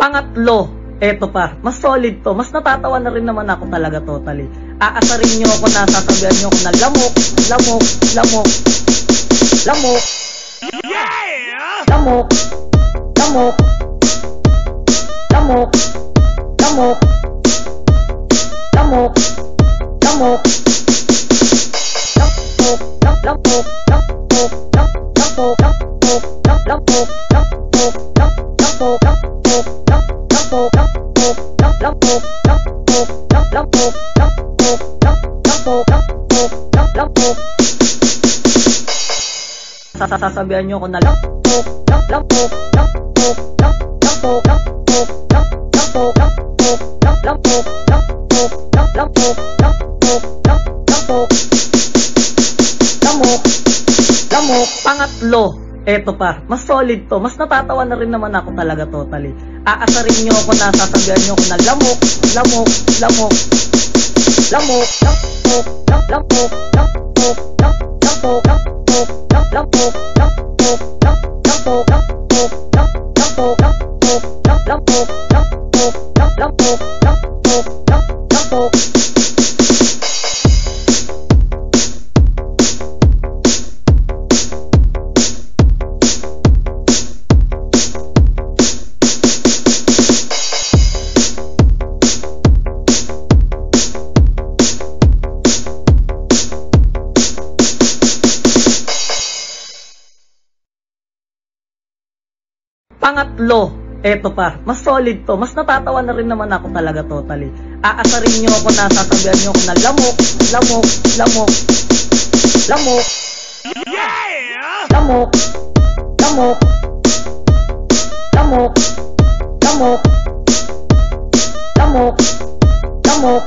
Pangatlo, eto pa, mas solid to. Mas natatawa na rin naman ako talaga totally. Aasarin nyo ako na sasabihan nyo ako na lamok, lamok, lamok, lamok, Yeah! lamok, lamok, lamok, lamok, lamok, lamok, lamok, lam, lamok, lamok, lamok, lam, lamok. Lamok, lamok, pangatlo, eto pa, mas solid to, mas natatawa na rin naman ako talaga totally. Aasarin nyo ako na sasabihan nyo ako na lamok, lamok, lamok, lamok, lamok, lam, lamok, lamok, lam, lamok, lamok, lam, lamok, lamok, lam, lamok, lamok, lam, lamok, lamok, lam, lamok, lamok, Pangatlo, eto pa, mas solid to, mas natatawa na rin naman ako talaga totally. Aasarin nyo ako na sasabihan nyo ako na lamok, lamok, lamok, lamok, Yeah! lamok, lamok, lamok, lamok, lamok, lamok,